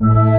you.